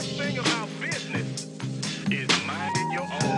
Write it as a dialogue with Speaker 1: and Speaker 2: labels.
Speaker 1: best thing about business is minding your own.